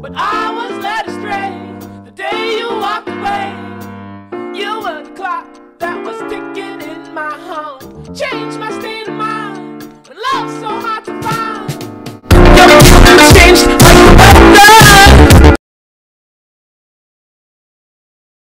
But I was led astray the day you walked away. You were the clock that was ticking in my heart. Changed my.